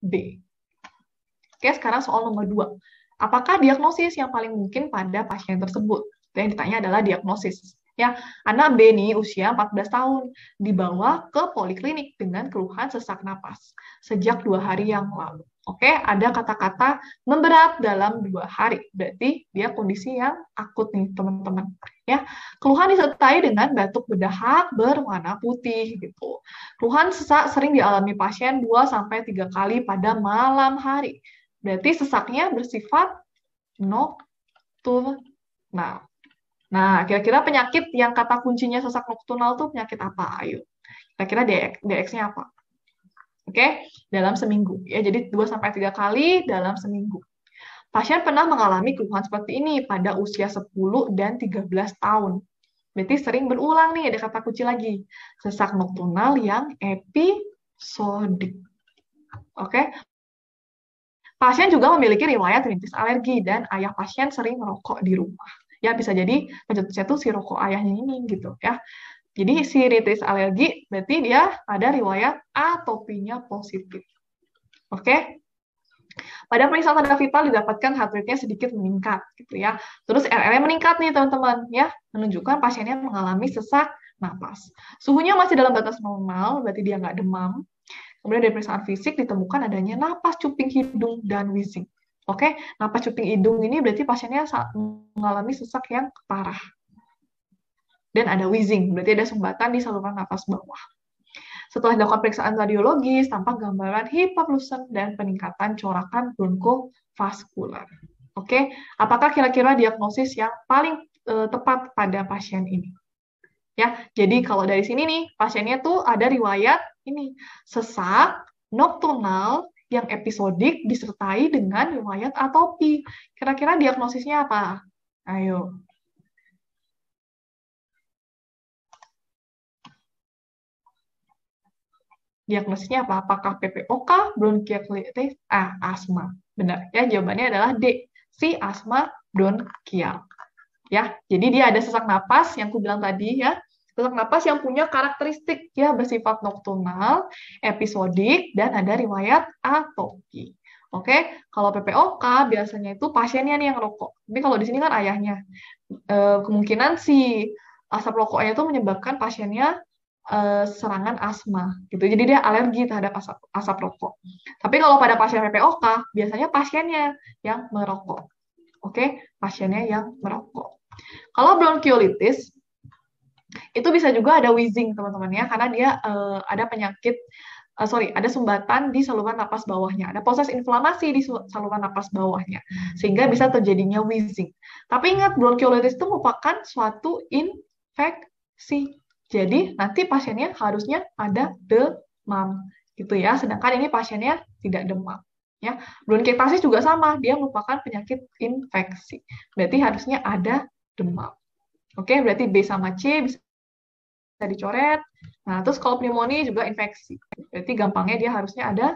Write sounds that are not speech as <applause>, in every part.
B. Oke, sekarang soal nomor dua. Apakah diagnosis yang paling mungkin pada pasien tersebut? Yang ditanya adalah diagnosis. Ya, anak B nih usia 14 tahun dibawa ke poliklinik dengan keluhan sesak napas sejak dua hari yang lalu. Oke, ada kata-kata memberat dalam dua hari. Berarti dia kondisi yang akut nih, teman-teman. Ya, keluhan disertai dengan batuk berdahak berwarna putih gitu. Keluhan sesak sering dialami pasien 2 sampai 3 kali pada malam hari. Berarti sesaknya bersifat nokturnal. Nah, kira-kira penyakit yang kata kuncinya sesak nokturnal itu penyakit apa? Ayo. Kira-kira DX-nya apa? Oke, dalam seminggu. Ya, jadi 2 sampai 3 kali dalam seminggu. Pasien pernah mengalami keluhan seperti ini pada usia 10 dan 13 tahun. Berarti sering berulang nih, ada kata kunci lagi. Sesak nokturnal yang episodik. Oke. Pasien juga memiliki riwayat rintis alergi dan ayah pasien sering merokok di rumah. Ya, bisa jadi pencetusnya itu si rokok ayahnya ini gitu ya. Jadi si ritis alergi berarti dia ada riwayat atopinya positif. Oke? Pada periksa tanda vital didapatkan heart rate-nya sedikit meningkat gitu ya. Terus RR-nya meningkat nih teman-teman ya, menunjukkan pasiennya mengalami sesak napas. Suhunya masih dalam batas normal, berarti dia nggak demam. Kemudian dari pemeriksaan fisik ditemukan adanya napas cuping hidung dan wheezing. Oke, napas cuping hidung ini berarti pasiennya mengalami sesak yang parah dan ada wheezing, berarti ada sumbatan di saluran nafas bawah. Setelah dilakukan pemeriksaan radiologis, tampak gambaran hipoklusen dan peningkatan corakan bronkofaskular. Oke, apakah kira-kira diagnosis yang paling e, tepat pada pasien ini? Ya, jadi kalau dari sini nih, pasiennya tuh ada riwayat ini sesak nokturnal yang episodik disertai dengan riwayat atopi. Kira-kira diagnosisnya apa? Ayo. Diagnosisnya apa? Apakah PPOK, bronkiolitis, ah, asma? Benar ya, jawabannya adalah D, si asma bronkial. Ya, jadi dia ada sesak napas yang aku bilang tadi ya, sesak napas yang punya karakteristik ya bersifat nokturnal, episodik dan ada riwayat atopi. Oke, kalau PPOK biasanya itu pasiennya nih yang rokok. Tapi kalau di sini kan ayahnya, e, kemungkinan si asap rokoknya itu menyebabkan pasiennya uh, serangan asma gitu. Jadi dia alergi terhadap asap, asap rokok. Tapi kalau pada pasien PPOK biasanya pasiennya yang merokok. Oke, pasiennya yang merokok. Kalau bronkiolitis itu bisa juga ada wheezing teman-teman ya karena dia uh, ada penyakit uh, sorry ada sumbatan di saluran napas bawahnya ada proses inflamasi di saluran napas bawahnya sehingga bisa terjadinya wheezing tapi ingat bronkiolitis itu merupakan suatu infeksi jadi nanti pasiennya harusnya ada demam gitu ya. Sedangkan ini pasiennya tidak demam. Ya, bronkiektasis juga sama, dia merupakan penyakit infeksi. Berarti harusnya ada demam. Oke, berarti B sama C bisa dicoret. Nah, terus kalau pneumonia juga infeksi. Berarti gampangnya dia harusnya ada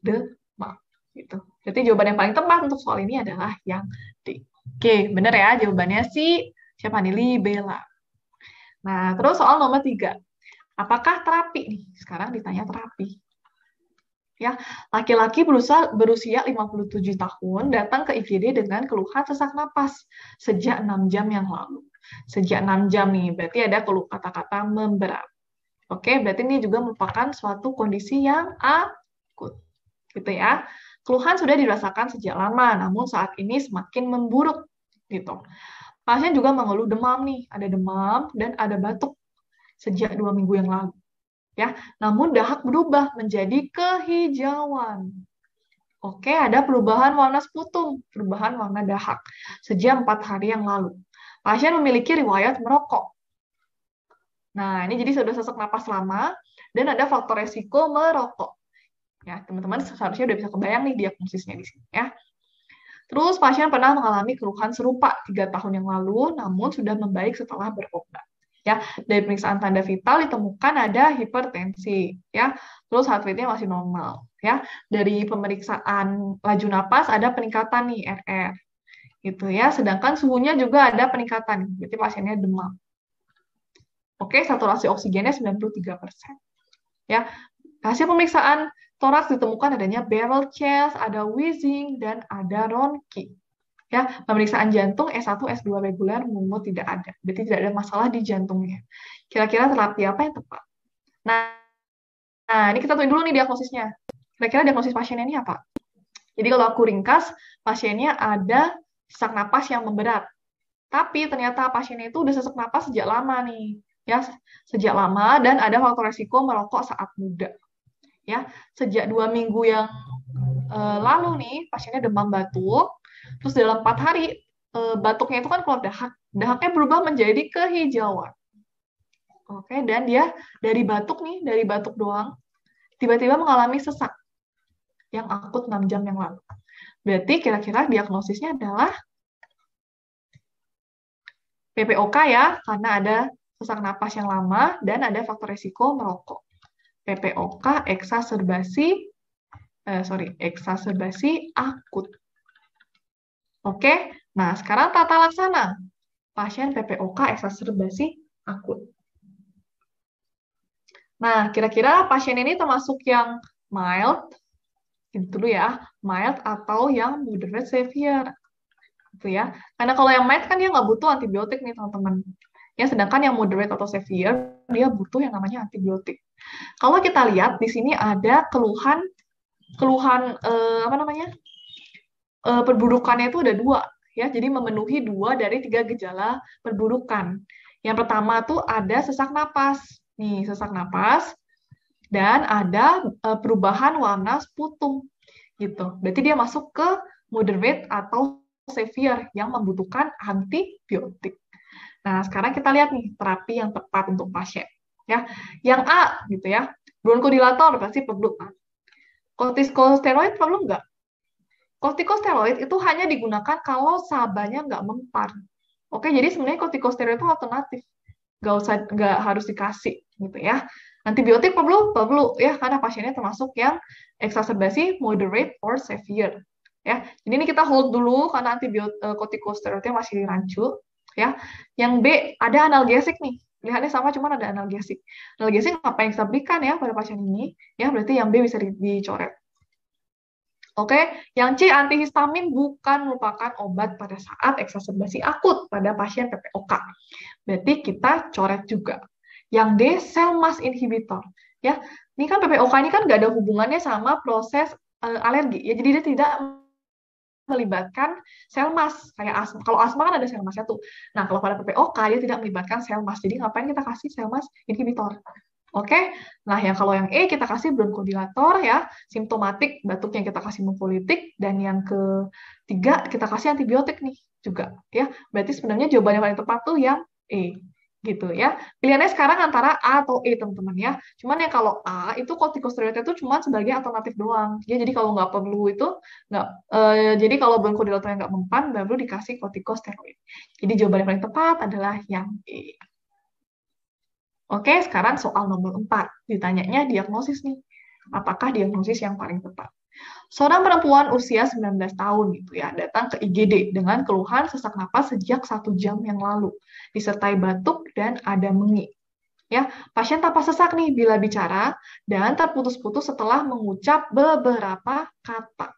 demam. Gitu. Berarti jawaban yang paling tepat untuk soal ini adalah yang D. Oke, benar ya jawabannya si siapa nih? Libela. Nah, terus soal nomor tiga. Apakah terapi nih? Sekarang ditanya terapi. Ya, laki-laki berusia, berusia 57 tahun datang ke IGD dengan keluhan sesak napas sejak 6 jam yang lalu. Sejak 6 jam nih, berarti ada keluh kata-kata memberat. Oke, berarti ini juga merupakan suatu kondisi yang akut. Gitu ya. Keluhan sudah dirasakan sejak lama, namun saat ini semakin memburuk gitu. Pasien juga mengeluh demam nih, ada demam dan ada batuk sejak dua minggu yang lalu. Ya, namun dahak berubah menjadi kehijauan. Oke, ada perubahan warna sputum, perubahan warna dahak sejak empat hari yang lalu. Pasien memiliki riwayat merokok. Nah, ini jadi sudah sesak napas lama dan ada faktor resiko merokok. Ya, teman-teman seharusnya udah bisa kebayang nih diagnosisnya di sini ya. Terus pasien pernah mengalami keluhan serupa tiga tahun yang lalu, namun sudah membaik setelah berobat. Ya, dari pemeriksaan tanda vital ditemukan ada hipertensi, ya. Terus heart rate-nya masih normal, ya. Dari pemeriksaan laju napas ada peningkatan nih RR. Gitu ya. Sedangkan suhunya juga ada peningkatan, berarti pasiennya demam. Oke, saturasi oksigennya 93%. Ya. Hasil pemeriksaan toraks ditemukan adanya barrel chest, ada wheezing, dan ada ronki. Ya, pemeriksaan jantung S1, S2 reguler mungut tidak ada. Berarti tidak ada masalah di jantungnya. Kira-kira terapi apa yang tepat? Nah, nah ini kita tunggu dulu nih diagnosisnya. Kira-kira diagnosis pasiennya ini apa? Jadi kalau aku ringkas, pasiennya ada sesak napas yang memberat. Tapi ternyata pasiennya itu udah sesak napas sejak lama nih. Ya, sejak lama dan ada faktor resiko merokok saat muda. Ya, sejak dua minggu yang uh, lalu nih pasiennya demam batuk, terus dalam empat hari uh, batuknya itu kan keluar dahak, dahaknya berubah menjadi kehijauan. Oke, dan dia dari batuk nih, dari batuk doang, tiba-tiba mengalami sesak yang akut 6 jam yang lalu. Berarti kira-kira diagnosisnya adalah PPOK ya, karena ada sesak napas yang lama dan ada faktor resiko merokok. PPOK eksaserbasi, eh, sorry, eksaserbasi akut. Oke, nah sekarang tata laksana. Pasien PPOK eksaserbasi akut. Nah, kira-kira pasien ini termasuk yang mild, itu dulu ya, mild atau yang moderate severe. Gitu ya. Karena kalau yang mild kan dia nggak butuh antibiotik nih teman-teman. Ya, sedangkan yang moderate atau severe dia butuh yang namanya antibiotik. Kalau kita lihat di sini ada keluhan keluhan eh, apa namanya? Eh, perburukannya itu ada dua ya. Jadi memenuhi dua dari tiga gejala perburukan. Yang pertama tuh ada sesak napas. Nih, sesak napas dan ada uh, perubahan warna sputum gitu. Berarti dia masuk ke moderate atau severe yang membutuhkan antibiotik. Nah, sekarang kita lihat nih terapi yang tepat untuk pasien. Ya, yang A gitu ya, bronkodilator pasti perlu. Kortikosteroid perlu nggak? Kortikosteroid itu hanya digunakan kalau sabanya nggak mempan. Oke, jadi sebenarnya kortikosteroid itu alternatif, nggak usah nggak harus dikasih gitu ya. Antibiotik perlu, perlu ya karena pasiennya termasuk yang eksaserbasi moderate or severe. Ya, jadi ini kita hold dulu karena antibiotik uh, kortikosteroidnya masih rancu. Ya, yang B ada analgesik nih. Lihatnya sama, cuman ada analgesik. Analgesik apa yang kita berikan ya pada pasien ini? Ya, berarti yang B bisa dicoret. Oke, yang C antihistamin bukan merupakan obat pada saat eksaserbasi akut pada pasien PPOK. Berarti kita coret juga. Yang D, sel mass inhibitor. Ya, ini kan PPOK ini kan nggak ada hubungannya sama proses uh, alergi. Ya, jadi dia tidak melibatkan sel mass kayak asma. Kalau asma kan ada sel massnya tuh. Nah, kalau pada PPOK dia tidak melibatkan sel mass. Jadi ngapain kita kasih sel mass inhibitor? Oke, nah yang kalau yang E kita kasih bronkodilator ya, simptomatik batuk yang kita kasih mukolytik dan yang ketiga kita kasih antibiotik nih juga ya. Berarti sebenarnya jawaban yang paling tepat tuh yang E gitu ya. Pilihannya sekarang antara A atau E teman-teman ya. Cuman ya kalau A itu kortikosteroid itu cuma sebagai alternatif doang. Ya jadi kalau nggak perlu itu nggak. Uh, jadi kalau yang nggak mempan baru dikasih kortikosteroid. Jadi jawaban yang paling tepat adalah yang E. Oke, sekarang soal nomor 4. Ditanyanya diagnosis nih. Apakah diagnosis yang paling tepat? Seorang perempuan usia 19 tahun gitu ya, datang ke IGD dengan keluhan sesak napas sejak satu jam yang lalu, disertai batuk dan ada mengi. Ya, pasien tanpa sesak nih bila bicara dan terputus-putus setelah mengucap beberapa kata.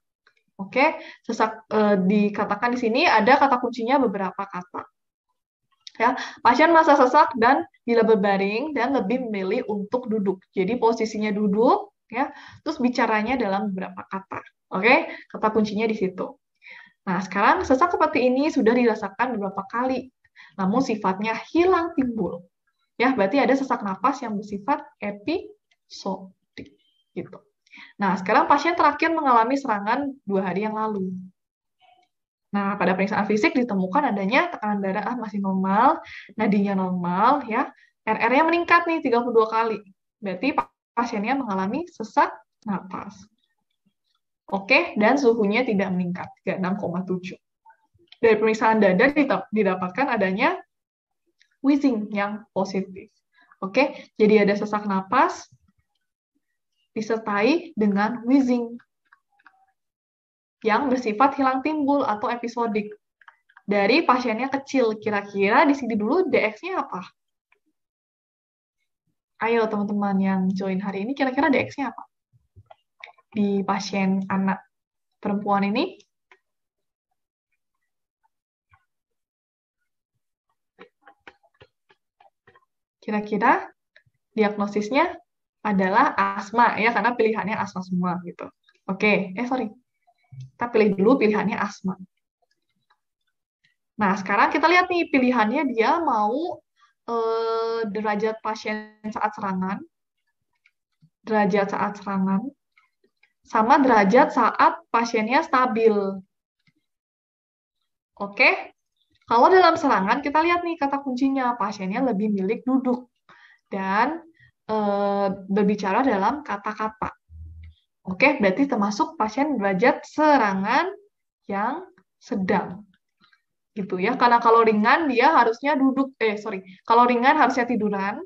Oke, sesak e, dikatakan di sini ada kata kuncinya beberapa kata. Ya, pasien masa sesak dan bila berbaring dan lebih memilih untuk duduk. Jadi posisinya duduk ya. Terus bicaranya dalam beberapa kata. Oke, kata kuncinya di situ. Nah, sekarang sesak seperti ini sudah dirasakan beberapa kali, namun sifatnya hilang timbul. Ya, berarti ada sesak napas yang bersifat episodik gitu. Nah, sekarang pasien terakhir mengalami serangan dua hari yang lalu. Nah, pada pemeriksaan fisik ditemukan adanya tekanan darah masih normal, nadinya normal, ya. RR-nya meningkat nih 32 kali. Berarti pasiennya mengalami sesak napas. Oke, dan suhunya tidak meningkat, 36,7. Dari pemeriksaan dada didapatkan adanya wheezing yang positif. Oke, jadi ada sesak napas disertai dengan wheezing yang bersifat hilang timbul atau episodik. Dari pasiennya kecil, kira-kira di sini dulu DX-nya apa? Ayo teman-teman yang join hari ini, kira-kira DX-nya apa? Di pasien anak perempuan ini? Kira-kira diagnosisnya adalah asma ya karena pilihannya asma semua gitu. Oke, eh sorry. Kita pilih dulu pilihannya asma. Nah, sekarang kita lihat nih pilihannya dia mau eh, derajat pasien saat serangan, derajat saat serangan, sama derajat saat pasiennya stabil. Oke, kalau dalam serangan, kita lihat nih kata kuncinya, pasiennya lebih milik duduk dan e, berbicara dalam kata-kata. Oke, berarti termasuk pasien derajat serangan yang sedang. Gitu ya. Karena kalau ringan dia harusnya duduk, eh sorry, kalau ringan harusnya tiduran,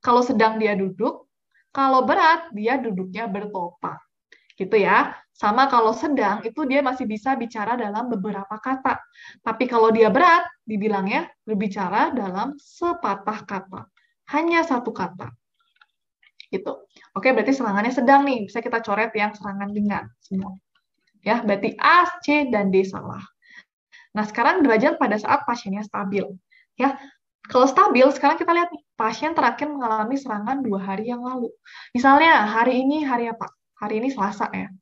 kalau sedang dia duduk, kalau berat dia duduknya bertopang gitu ya. Sama kalau sedang itu dia masih bisa bicara dalam beberapa kata. Tapi kalau dia berat, dibilangnya berbicara dalam sepatah kata. Hanya satu kata. Gitu. Oke, berarti serangannya sedang nih. Bisa kita coret yang serangan ringan semua. Ya, berarti A, C, dan D salah. Nah, sekarang derajat pada saat pasiennya stabil. Ya, kalau stabil, sekarang kita lihat nih, pasien terakhir mengalami serangan dua hari yang lalu. Misalnya, hari ini hari apa? hari ini Selasa ya.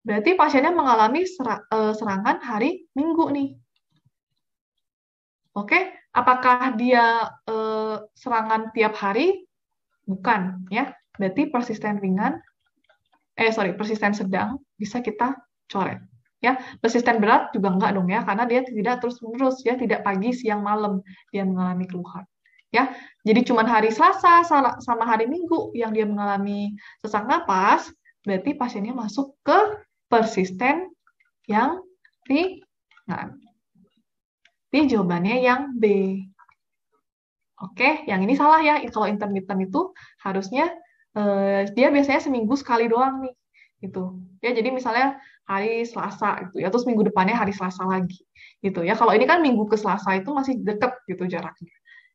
Berarti pasiennya mengalami eh, serangan hari Minggu nih. Oke, apakah dia eh, serangan tiap hari? Bukan, ya. Berarti persisten ringan, eh sorry, persisten sedang bisa kita coret. Ya, persisten berat juga enggak dong ya, karena dia tidak terus-menerus ya, tidak pagi, siang, malam dia mengalami keluhan ya. Jadi cuma hari Selasa sama hari Minggu yang dia mengalami sesak napas, berarti pasiennya masuk ke persisten yang ringan. Jadi jawabannya yang B. Oke, yang ini salah ya. Kalau intermittent itu harusnya eh, dia biasanya seminggu sekali doang nih. Gitu. Ya, jadi misalnya hari Selasa gitu ya, terus minggu depannya hari Selasa lagi. Gitu ya. Kalau ini kan minggu ke Selasa itu masih deket gitu jaraknya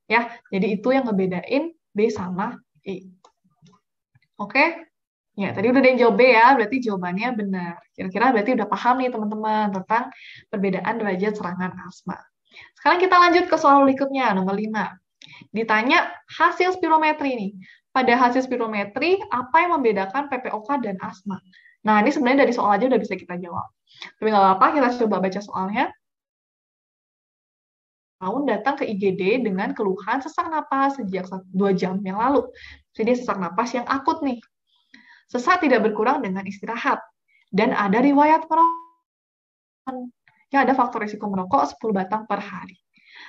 ya. Jadi itu yang ngebedain B sama I. Oke? Ya, tadi udah ada yang jawab B ya, berarti jawabannya benar. Kira-kira berarti udah paham nih teman-teman tentang perbedaan derajat serangan asma. Sekarang kita lanjut ke soal berikutnya, nomor 5. Ditanya hasil spirometri nih. Pada hasil spirometri, apa yang membedakan PPOK dan asma? Nah, ini sebenarnya dari soal aja udah bisa kita jawab. Tapi nggak apa-apa, kita coba baca soalnya tahun datang ke IGD dengan keluhan sesak napas sejak dua jam yang lalu. Jadi sesak napas yang akut nih. Sesak tidak berkurang dengan istirahat. Dan ada riwayat merokok. Ya, ada faktor risiko merokok 10 batang per hari.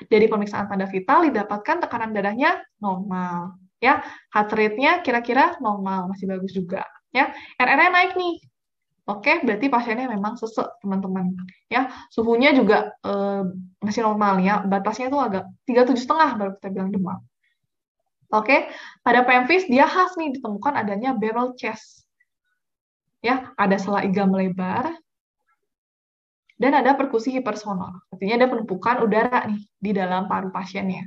Dari pemeriksaan tanda vital didapatkan tekanan darahnya normal. Ya, heart rate-nya kira-kira normal, masih bagus juga. Ya, RR-nya naik nih, Oke, berarti pasiennya memang sesek, teman-teman. Ya, suhunya juga eh, masih normal ya. Batasnya itu agak tiga tujuh setengah baru kita bilang demam. Oke, pada PMVIS dia khas nih ditemukan adanya barrel chest. Ya, ada selah iga melebar dan ada perkusi hipersonal. Artinya ada penumpukan udara nih di dalam paru pasiennya.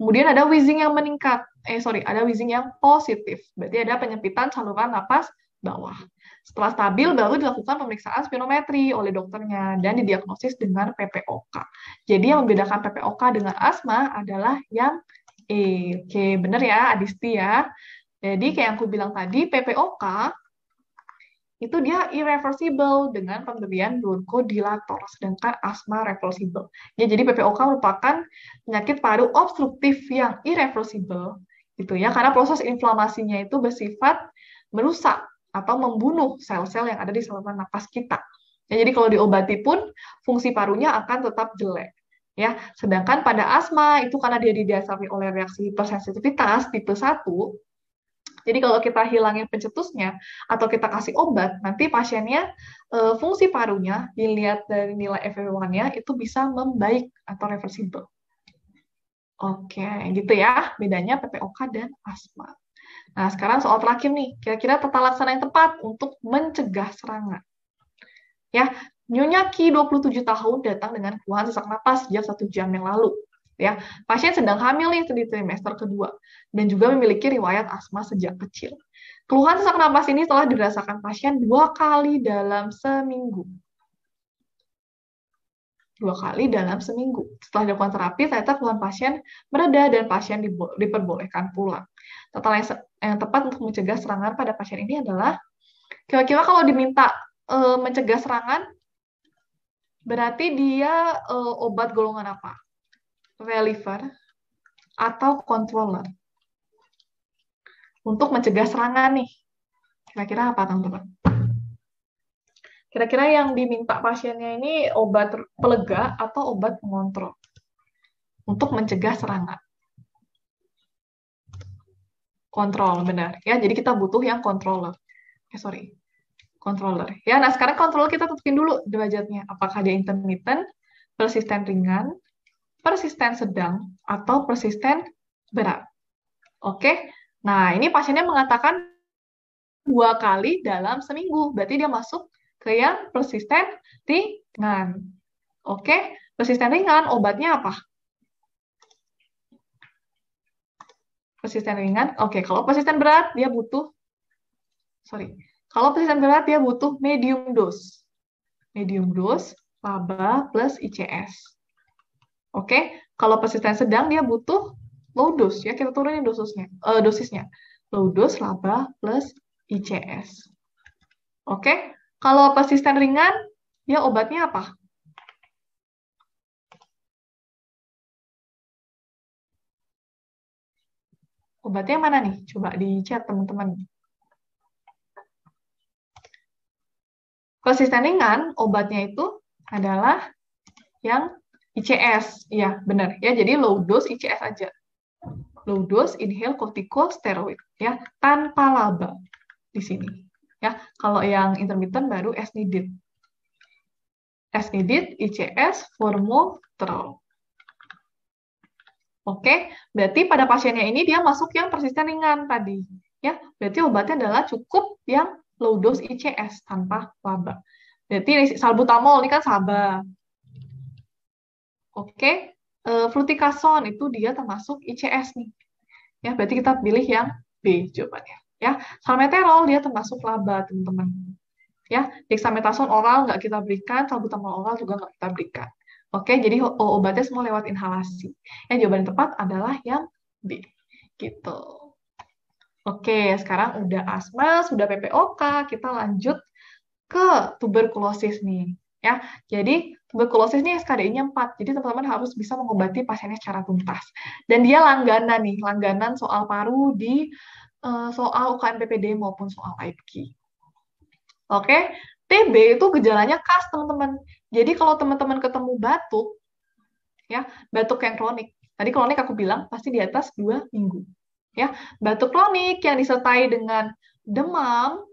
Kemudian ada wheezing yang meningkat. Eh, sorry, ada wheezing yang positif. Berarti ada penyempitan saluran napas bawah. Setelah stabil, baru dilakukan pemeriksaan spirometri oleh dokternya dan didiagnosis dengan PPOK. Jadi yang membedakan PPOK dengan asma adalah yang E. Oke, benar ya, Adisti ya. Jadi kayak yang aku bilang tadi, PPOK itu dia irreversible dengan pemberian bronchodilator, sedangkan asma reversible. Ya, jadi PPOK merupakan penyakit paru obstruktif yang irreversible, gitu ya, karena proses inflamasinya itu bersifat merusak atau membunuh sel-sel yang ada di saluran napas kita. Ya, jadi kalau diobati pun fungsi parunya akan tetap jelek. Ya, sedangkan pada asma itu karena dia didasari oleh reaksi hipersensitivitas tipe 1, jadi kalau kita hilangin pencetusnya atau kita kasih obat, nanti pasiennya e, fungsi parunya dilihat dari nilai FEV1-nya itu bisa membaik atau reversible. Oke, gitu ya bedanya PPOK dan asma. Nah, sekarang soal terakhir nih. Kira-kira tata laksana yang tepat untuk mencegah serangan. Ya, Nyonya Ki 27 tahun datang dengan keluhan sesak napas sejak satu jam yang lalu. ya. Pasien sedang hamil nih di trimester kedua dan juga memiliki riwayat asma sejak kecil. Keluhan sesak napas ini telah dirasakan pasien dua kali dalam seminggu. Dua kali dalam seminggu. Setelah dilakukan terapi, ternyata keluhan pasien mereda dan pasien diperbolehkan pulang. Total yang, yang tepat untuk mencegah serangan pada pasien ini adalah kira-kira kalau diminta e, mencegah serangan, berarti dia e, obat golongan apa? Reliever atau controller? Untuk mencegah serangan nih. Kira-kira apa teman-teman? Kira-kira yang diminta pasiennya ini obat pelega atau obat pengontrol? Untuk mencegah serangan. Kontrol benar. Ya jadi kita butuh yang controller. Eh sorry. Controller. Ya nah sekarang controller kita tentuin dulu derajatnya. Apakah dia intermittent persisten ringan persisten sedang atau persisten berat. Oke? Nah ini pasiennya mengatakan dua kali dalam seminggu. Berarti dia masuk ke yang persisten ringan oke persisten ringan obatnya apa persisten ringan. Oke, kalau persisten berat dia butuh sorry. Kalau persisten berat dia butuh medium dose. Medium dose laba plus ICS. Oke, kalau persisten sedang dia butuh low dose ya kita turunin dosisnya. Uh, dosisnya. Low dose laba plus ICS. Oke, kalau persisten ringan ya obatnya apa? Obatnya mana nih? Coba di chat teman-teman. Konsisten ringan, obatnya itu adalah yang ICS. Iya, benar. Ya, jadi low dose ICS aja. Low dose inhale corticosteroid ya, tanpa laba di sini. Ya, kalau yang intermittent baru S needed. S needed ICS formoterol. Oke, berarti pada pasiennya ini dia masuk yang persisten ringan tadi. Ya, berarti obatnya adalah cukup yang low dose ICS tanpa laba. Berarti salbutamol ini kan SABA. Oke, e, fluticasone itu dia termasuk ICS nih. Ya, berarti kita pilih yang B jawabannya. Ya, salmeterol dia termasuk laba, teman-teman. Ya, dexamethasone oral nggak kita berikan, salbutamol oral juga nggak kita berikan. Oke, jadi obatnya semua lewat inhalasi. Yang jawaban tepat adalah yang B. Gitu. Oke, sekarang udah asma, sudah PPOK, kita lanjut ke tuberkulosis nih. Ya, jadi tuberkulosis ini SKDI-nya 4. Jadi teman-teman harus bisa mengobati pasiennya secara tuntas. Dan dia langganan nih, langganan soal paru di uh, soal UKM PPD maupun soal IPK. Oke, TB itu gejalanya khas, teman-teman. Jadi kalau teman-teman ketemu batuk, ya batuk yang kronik. Tadi kronik aku bilang pasti di atas dua minggu. Ya, batuk kronik yang disertai dengan demam,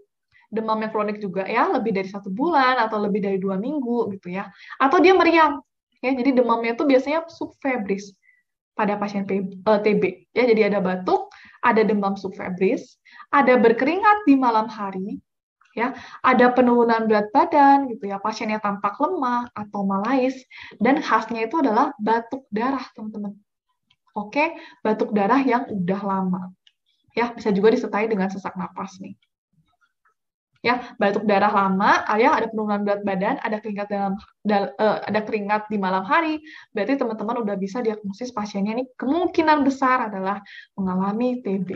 demam yang kronik juga ya lebih dari satu bulan atau lebih dari dua minggu gitu ya. Atau dia meriang, ya. Jadi demamnya itu biasanya subfebris pada pasien TB. Eh, ya, jadi ada batuk, ada demam subfebris, ada berkeringat di malam hari, ya ada penurunan berat badan gitu ya pasiennya tampak lemah atau malais dan khasnya itu adalah batuk darah teman-teman. Oke batuk darah yang udah lama. Ya bisa juga disertai dengan sesak napas nih ya batuk darah lama ayah ada penurunan berat badan ada keringat dalam dal, uh, ada keringat di malam hari berarti teman-teman udah bisa diagnosis pasiennya ini kemungkinan besar adalah mengalami TB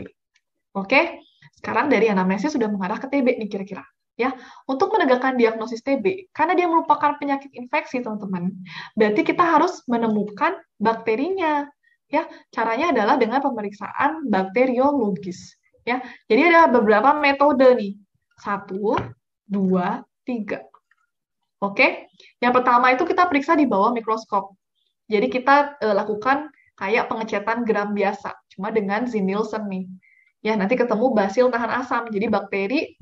oke sekarang dari anamnesis sudah mengarah ke TB nih kira-kira. Ya, untuk menegakkan diagnosis TB, karena dia merupakan penyakit infeksi, teman-teman. Berarti kita harus menemukan bakterinya. Ya, caranya adalah dengan pemeriksaan bakteriologis. Ya, jadi ada beberapa metode nih. Satu, dua, tiga. Oke, yang pertama itu kita periksa di bawah mikroskop. Jadi kita e, lakukan kayak pengecetan gram biasa, cuma dengan Z Nielsen nih ya nanti ketemu basil tahan asam. Jadi bakteri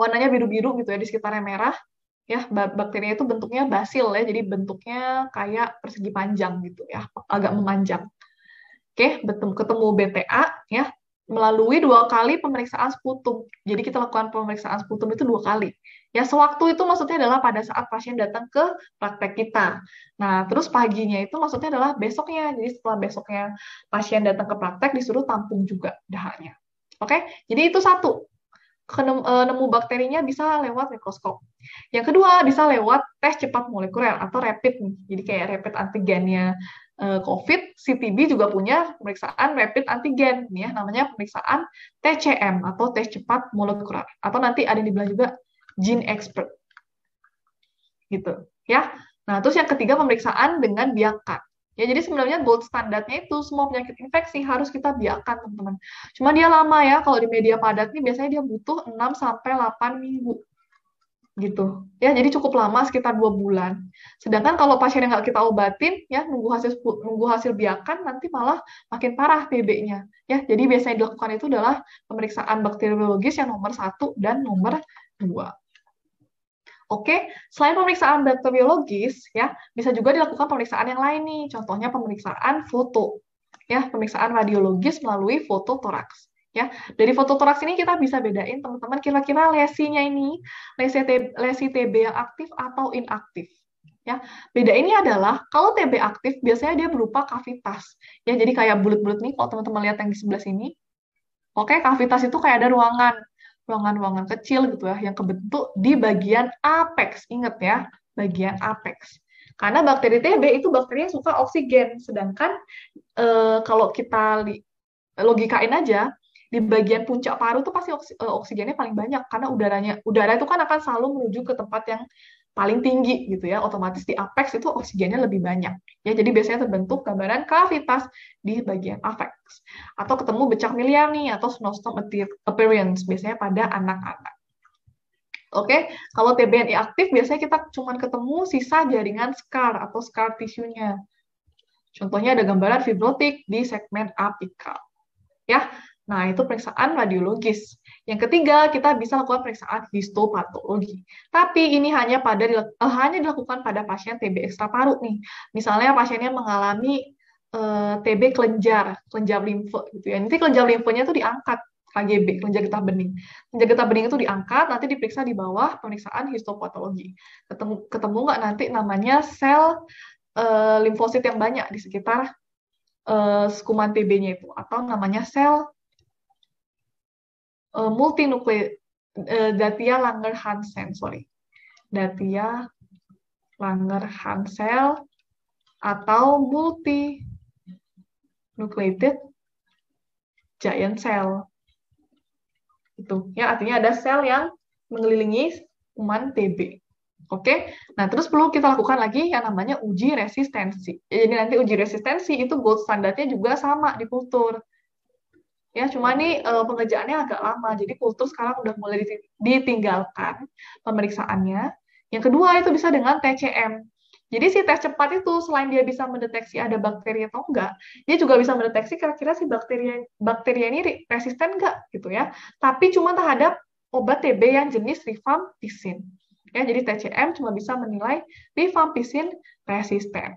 warnanya biru-biru gitu ya di sekitarnya merah. Ya, bakterinya itu bentuknya basil ya. Jadi bentuknya kayak persegi panjang gitu ya, agak memanjang. Oke, ketemu BTA ya melalui dua kali pemeriksaan sputum. Jadi kita lakukan pemeriksaan sputum itu dua kali. Ya, sewaktu itu maksudnya adalah pada saat pasien datang ke praktek kita. Nah, terus paginya itu maksudnya adalah besoknya. Jadi setelah besoknya pasien datang ke praktek disuruh tampung juga dahanya. Oke, jadi itu satu. Eh, nemu bakterinya bisa lewat mikroskop. Yang kedua bisa lewat tes cepat molekuler atau rapid. Jadi kayak rapid antigennya COVID, CTB juga punya pemeriksaan rapid antigen, ya, namanya pemeriksaan TCM atau tes cepat molekuler. Atau nanti ada yang dibilang juga gene expert. Gitu, ya. Nah, terus yang ketiga pemeriksaan dengan biakan. Ya, jadi sebenarnya gold standarnya itu semua penyakit infeksi harus kita biakan, teman-teman. Cuma dia lama ya, kalau di media padat nih biasanya dia butuh 6 sampai 8 minggu. Gitu. Ya, jadi cukup lama sekitar dua bulan. Sedangkan kalau pasien yang nggak kita obatin, ya nunggu hasil nunggu hasil biakan nanti malah makin parah TB-nya. Ya, jadi biasanya dilakukan itu adalah pemeriksaan bakteriologis yang nomor satu dan nomor dua. Oke, selain pemeriksaan bakteriologis, ya bisa juga dilakukan pemeriksaan yang lain nih. Contohnya pemeriksaan foto, ya pemeriksaan radiologis melalui foto toraks. Ya, dari foto toraks ini kita bisa bedain teman-teman kira-kira lesinya ini lesi TB, lesi TB yang aktif atau inaktif. Ya, beda ini adalah kalau TB aktif biasanya dia berupa kavitas. Ya, jadi kayak bulat-bulat nih kalau teman-teman lihat yang di sebelah sini. Oke, kavitas itu kayak ada ruangan ruangan-ruangan kecil gitu ya yang kebentuk di bagian apex. Ingat ya, bagian apex. Karena bakteri TB itu bakteri yang suka oksigen, sedangkan e, kalau kita logikain aja di bagian puncak paru itu pasti oks, e, oksigennya paling banyak karena udaranya udara itu kan akan selalu menuju ke tempat yang paling tinggi gitu ya, otomatis di apex itu oksigennya lebih banyak. Ya, jadi biasanya terbentuk gambaran kavitas di bagian apex. Atau ketemu becak miliar nih atau snowstorm appearance biasanya pada anak-anak. Oke, kalau TBNI aktif biasanya kita cuma ketemu sisa jaringan scar atau scar tisunya. Contohnya ada gambaran fibrotik di segmen apikal. Ya, nah itu periksaan radiologis. Yang ketiga, kita bisa lakukan pemeriksaan histopatologi. Tapi ini hanya pada uh, hanya dilakukan pada pasien TB ekstra paru nih. Misalnya pasiennya mengalami uh, eh, TB kelenjar, kelenjar limfe gitu ya. Nanti kelenjar limfenya itu diangkat KGB, kelenjar getah bening. Kelenjar getah bening itu diangkat, nanti diperiksa di bawah pemeriksaan histopatologi. Ketemu ketemu nggak nanti namanya sel uh, limfosit yang banyak di sekitar uh, kuman TB-nya itu atau namanya sel uh, multinukleat uh, Datia Langer Hansen sorry. Datia Langer Hansel atau multi nucleated giant cell. Itu ya artinya ada sel yang mengelilingi kuman TB Oke, nah terus perlu kita lakukan lagi yang namanya uji resistensi. Jadi nanti uji resistensi itu gold standarnya juga sama di kultur ya cuma nih uh, pengerjaannya agak lama jadi kultur sekarang udah mulai ditinggalkan pemeriksaannya yang kedua itu bisa dengan TCM jadi si tes cepat itu selain dia bisa mendeteksi ada bakteri atau enggak, dia juga bisa mendeteksi kira-kira si bakteri bakteri ini resisten enggak gitu ya. Tapi cuma terhadap obat TB yang jenis rifampicin. Ya, jadi TCM cuma bisa menilai rifampicin resisten.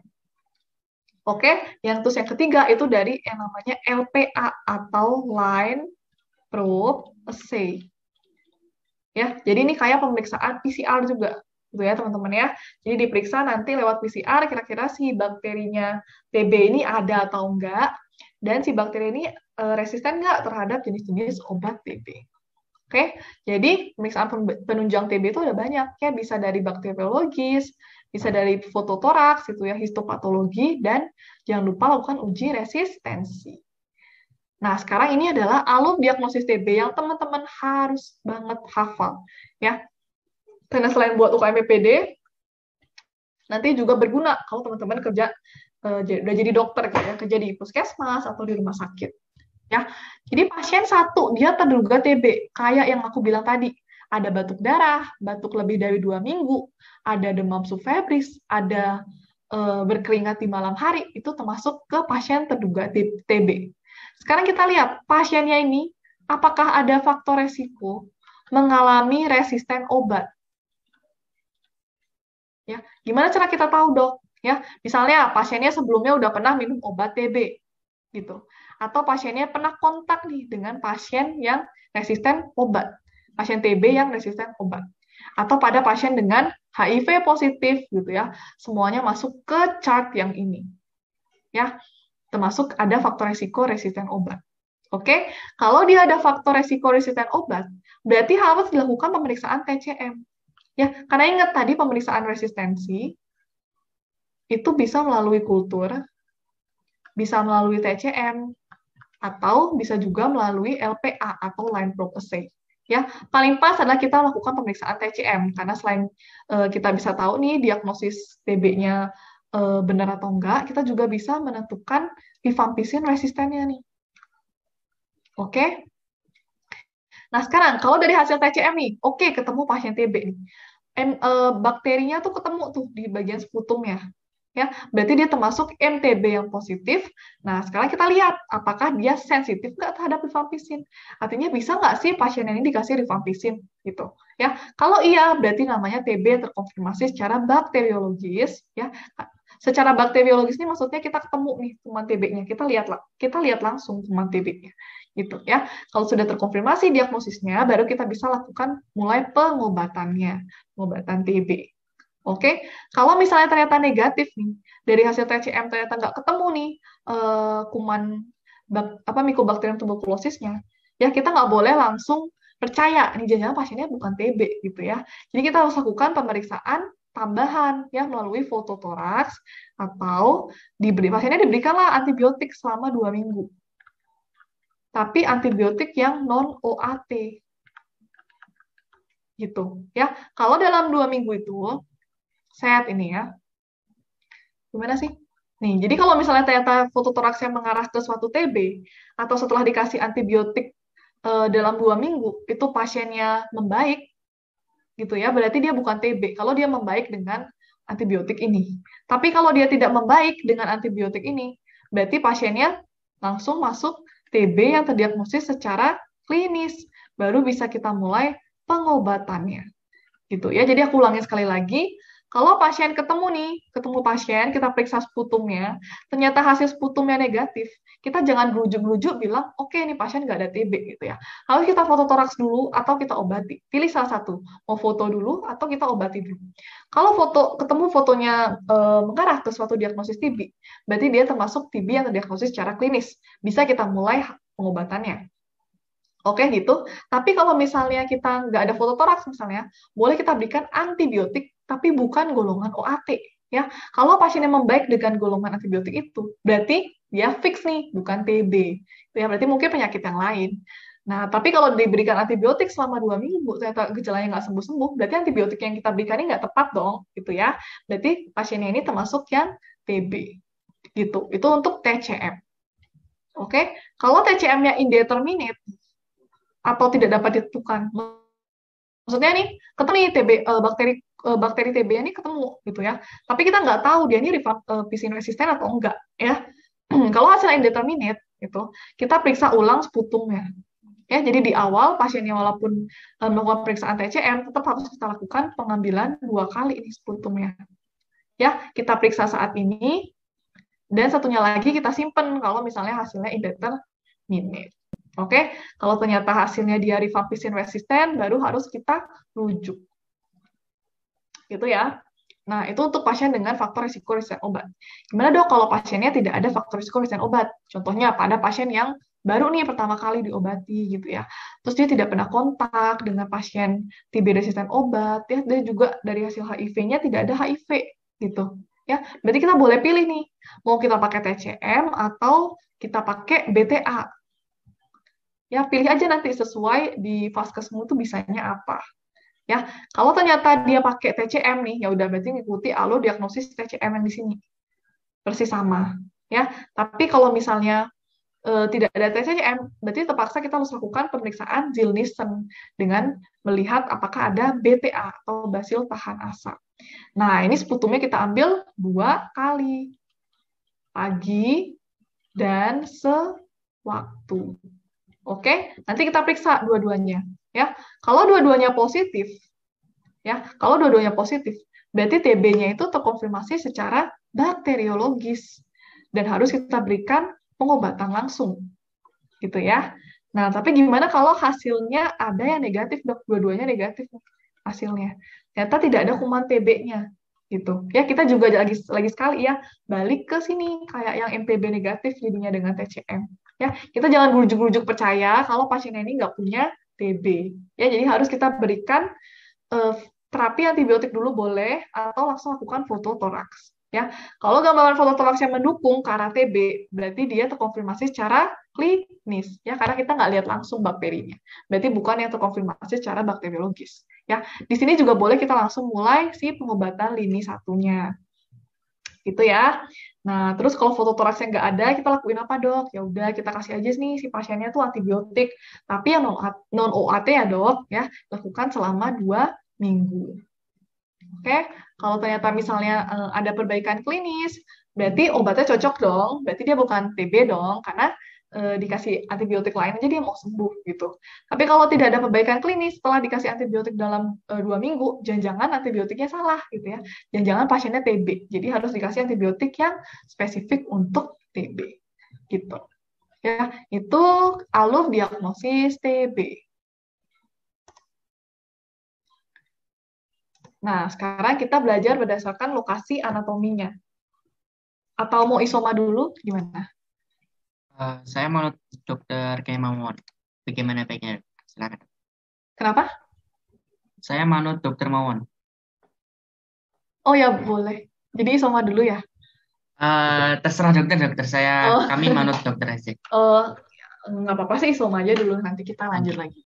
Oke, yang terus yang ketiga itu dari yang namanya LPA atau Line Probe Assay. Ya, jadi ini kayak pemeriksaan PCR juga, gitu ya teman-teman ya. Jadi diperiksa nanti lewat PCR kira-kira si bakterinya TB ini ada atau enggak, dan si bakteri ini e, resisten enggak terhadap jenis-jenis obat TB. Oke, jadi pemeriksaan penunjang TB itu ada banyak ya, bisa dari bakteriologis, bisa dari fototoraks itu ya, histopatologi dan jangan lupa lakukan uji resistensi. Nah, sekarang ini adalah alur diagnosis TB yang teman-teman harus banget hafal ya. Karena selain buat UKM PPD nanti juga berguna kalau teman-teman kerja uh, udah jadi dokter gitu ya, kerja di puskesmas atau di rumah sakit. Ya. Jadi pasien satu dia terduga TB, kayak yang aku bilang tadi ada batuk darah, batuk lebih dari dua minggu, ada demam subfebris, ada e, berkeringat di malam hari, itu termasuk ke pasien terduga TB. Sekarang kita lihat pasiennya ini, apakah ada faktor resiko mengalami resisten obat? Ya, gimana cara kita tahu dok? Ya, misalnya pasiennya sebelumnya udah pernah minum obat TB, gitu, atau pasiennya pernah kontak nih dengan pasien yang resisten obat pasien TB yang resisten obat. Atau pada pasien dengan HIV positif gitu ya. Semuanya masuk ke chart yang ini. Ya, termasuk ada faktor resiko resisten obat. Oke, kalau dia ada faktor resiko resisten obat, berarti harus dilakukan pemeriksaan TCM. Ya, karena ingat tadi pemeriksaan resistensi itu bisa melalui kultur, bisa melalui TCM, atau bisa juga melalui LPA atau line propose. Ya, paling pas adalah kita lakukan pemeriksaan TCM karena selain uh, kita bisa tahu nih diagnosis TB-nya uh, benar atau enggak, kita juga bisa menentukan rifampicin resistennya nih. Oke. Nah, sekarang kalau dari hasil TCM nih, oke ketemu pasien TB nih. En, uh, bakterinya tuh ketemu tuh di bagian sputumnya ya berarti dia termasuk MTB yang positif. Nah, sekarang kita lihat apakah dia sensitif nggak terhadap rifampicin. Artinya bisa nggak sih pasien ini dikasih rifampicin gitu ya. Kalau iya, berarti namanya TB terkonfirmasi secara bakteriologis ya. Secara bakteriologis ini maksudnya kita ketemu nih kuman TB-nya, kita lihat kita lihat langsung kuman TB-nya gitu ya. Kalau sudah terkonfirmasi diagnosisnya, baru kita bisa lakukan mulai pengobatannya, pengobatan TB. Oke, kalau misalnya ternyata negatif nih dari hasil TCM ternyata nggak ketemu nih uh, kuman bak, apa Mycobacterium tuberculosisnya, ya kita nggak boleh langsung percaya nih jangan pasiennya bukan TB gitu ya. Jadi kita harus lakukan pemeriksaan tambahan ya melalui fototoraks atau diberi pasiennya diberikanlah antibiotik selama dua minggu. Tapi antibiotik yang non OAT gitu ya. Kalau dalam dua minggu itu set ini ya. Gimana sih? Nih, jadi kalau misalnya ternyata fototoraksnya mengarah ke suatu TB, atau setelah dikasih antibiotik e, dalam dua minggu, itu pasiennya membaik, gitu ya, berarti dia bukan TB. Kalau dia membaik dengan antibiotik ini. Tapi kalau dia tidak membaik dengan antibiotik ini, berarti pasiennya langsung masuk TB yang terdiagnosis secara klinis. Baru bisa kita mulai pengobatannya. Gitu ya. Jadi aku ulangi sekali lagi, kalau pasien ketemu nih, ketemu pasien, kita periksa sputumnya, ternyata hasil sputumnya negatif, kita jangan gerujuk-gerujuk bilang, oke okay, ini pasien nggak ada TB gitu ya. Harus kita foto toraks dulu atau kita obati. Pilih salah satu, mau foto dulu atau kita obati dulu. Kalau foto ketemu fotonya e, mengarah ke suatu diagnosis TB, berarti dia termasuk TB yang terdiagnosis secara klinis. Bisa kita mulai pengobatannya. Oke gitu. Tapi kalau misalnya kita nggak ada foto toraks misalnya, boleh kita berikan antibiotik tapi bukan golongan OAT. Ya, kalau pasiennya membaik dengan golongan antibiotik itu, berarti dia fix nih, bukan TB. Ya, berarti mungkin penyakit yang lain. Nah, tapi kalau diberikan antibiotik selama dua minggu, ternyata gejalanya nggak sembuh-sembuh, berarti antibiotik yang kita berikan ini nggak tepat dong, gitu ya. Berarti pasiennya ini termasuk yang TB, gitu. Itu untuk TCM. Oke, kalau TCM-nya indeterminate atau tidak dapat ditentukan, maksudnya nih, ketemu nih TB, uh, bakteri bakteri TB ini ketemu gitu ya. Tapi kita nggak tahu dia ini rifampicin resisten atau enggak ya. <clears throat> Kalau hasil indeterminate itu kita periksa ulang sputumnya. Ya, jadi di awal pasiennya walaupun um, melakukan pemeriksaan TCM tetap harus kita lakukan pengambilan dua kali ini sputumnya. Ya, kita periksa saat ini dan satunya lagi kita simpen kalau misalnya hasilnya indeterminate. Oke, kalau ternyata hasilnya dia rifampicin resisten baru harus kita rujuk gitu ya. Nah, itu untuk pasien dengan faktor risiko resisten obat. Gimana dok kalau pasiennya tidak ada faktor risiko resisten obat? Contohnya pada pasien yang baru nih pertama kali diobati gitu ya. Terus dia tidak pernah kontak dengan pasien TB resisten obat, ya, dan juga dari hasil HIV-nya tidak ada HIV gitu. Ya, berarti kita boleh pilih nih, mau kita pakai TCM atau kita pakai BTA. Ya, pilih aja nanti sesuai di vaskesmu itu bisanya apa ya kalau ternyata dia pakai TCM nih ya udah berarti ngikuti alo diagnosis TCM yang di sini. Persis sama ya. Tapi kalau misalnya e, tidak ada TCM berarti terpaksa kita harus lakukan pemeriksaan Zilnissen dengan melihat apakah ada BTA atau basil tahan asap nah ini sputumnya kita ambil dua kali pagi dan sewaktu. Oke? Nanti kita periksa dua-duanya ya. Kalau dua-duanya positif, ya, kalau dua-duanya positif, berarti TB-nya itu terkonfirmasi secara bakteriologis dan harus kita berikan pengobatan langsung. Gitu ya. Nah, tapi gimana kalau hasilnya ada yang negatif, dok? Dua-duanya negatif. hasilnya. Ternyata tidak ada kuman TB-nya gitu. Ya kita juga lagi lagi sekali ya balik ke sini kayak yang MPB negatif jadinya dengan TCM. Ya kita jangan bujuk-bujuk percaya kalau pasien ini nggak punya TB. Ya jadi harus kita berikan uh, terapi antibiotik dulu boleh atau langsung lakukan fototoraks. Ya, kalau gambaran fototoraks yang mendukung arah TB, berarti dia terkonfirmasi secara klinis, ya, karena kita nggak lihat langsung bakterinya. Berarti bukan yang terkonfirmasi secara bakteriologis. Ya, di sini juga boleh kita langsung mulai si pengobatan lini satunya. Gitu ya. Nah, terus kalau fototoraks yang nggak ada, kita lakuin apa dok? Ya udah kita kasih aja nih si pasiennya tuh antibiotik, tapi yang non OAT ya dok, ya lakukan selama dua minggu. Oke, kalau ternyata misalnya uh, ada perbaikan klinis, berarti obatnya cocok dong. Berarti dia bukan TB dong, karena uh, dikasih antibiotik lain aja dia mau sembuh gitu. Tapi kalau tidak ada perbaikan klinis setelah dikasih antibiotik dalam uh, dua minggu, jangan-jangan antibiotiknya salah gitu ya. Jangan-jangan pasiennya TB. Jadi harus dikasih antibiotik yang spesifik untuk TB gitu. Ya, itu alur diagnosis TB. Nah, sekarang kita belajar berdasarkan lokasi anatominya. Atau mau isoma dulu, gimana? Uh, saya mau dokter Kemamon. Bagaimana baiknya? Silakan. Kenapa? Saya manut dokter Mawon. Oh ya, boleh. Jadi isoma dulu ya? Uh, terserah dokter, dokter. Saya, oh. kami manut dokter aja. <laughs> Oh, nggak apa-apa sih isoma aja dulu. Nanti kita lanjut lagi.